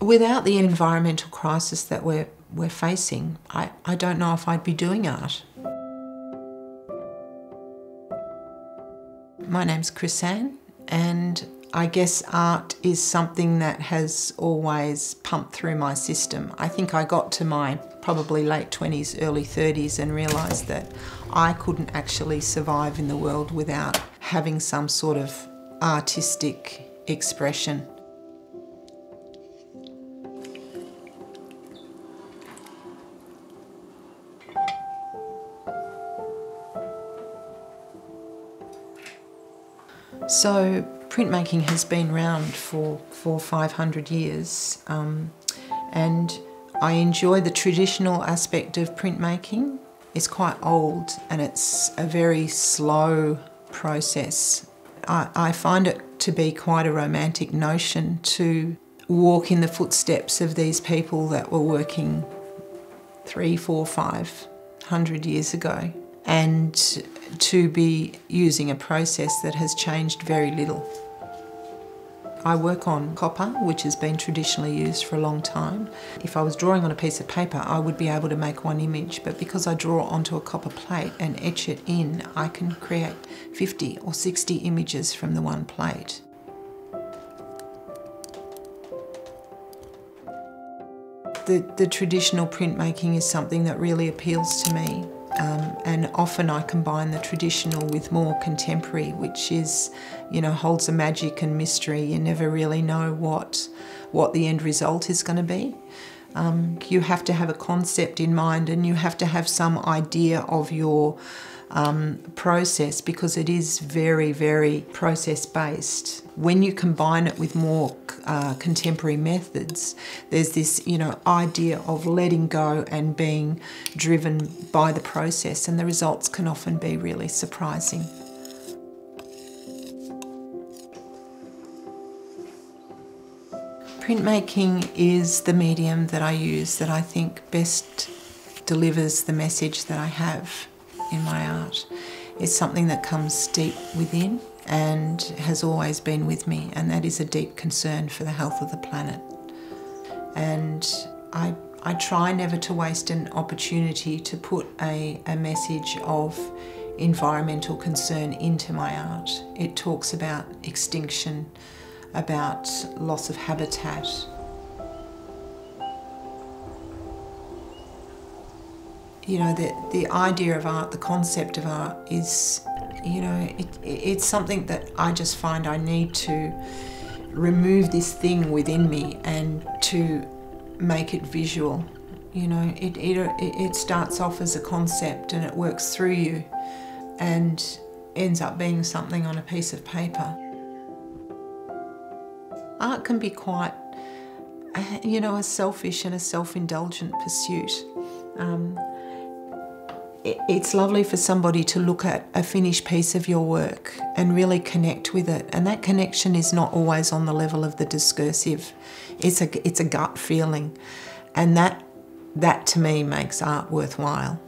Without the environmental crisis that we're, we're facing, I, I don't know if I'd be doing art. My name's Chris Chrisanne, and I guess art is something that has always pumped through my system. I think I got to my probably late 20s, early 30s and realised that I couldn't actually survive in the world without having some sort of artistic expression. So printmaking has been around for, for 500 years um, and I enjoy the traditional aspect of printmaking. It's quite old and it's a very slow process. I, I find it to be quite a romantic notion to walk in the footsteps of these people that were working three, four, five hundred years ago and to be using a process that has changed very little. I work on copper, which has been traditionally used for a long time. If I was drawing on a piece of paper, I would be able to make one image, but because I draw onto a copper plate and etch it in, I can create 50 or 60 images from the one plate. The, the traditional printmaking is something that really appeals to me. And often I combine the traditional with more contemporary, which is, you know, holds a magic and mystery. You never really know what, what the end result is going to be. Um, you have to have a concept in mind and you have to have some idea of your um, process because it is very, very process based. When you combine it with more uh, contemporary methods, there's this, you know, idea of letting go and being driven by the process, and the results can often be really surprising. Printmaking is the medium that I use that I think best delivers the message that I have in my art. It's something that comes deep within and has always been with me, and that is a deep concern for the health of the planet. And I, I try never to waste an opportunity to put a, a message of environmental concern into my art. It talks about extinction, about loss of habitat, you know, the, the idea of art, the concept of art is, you know, it, it's something that I just find I need to remove this thing within me and to make it visual. You know, it, it, it starts off as a concept and it works through you and ends up being something on a piece of paper. Art can be quite, you know, a selfish and a self-indulgent pursuit. Um, it's lovely for somebody to look at a finished piece of your work and really connect with it. And that connection is not always on the level of the discursive. It's a, it's a gut feeling. And that, that to me makes art worthwhile.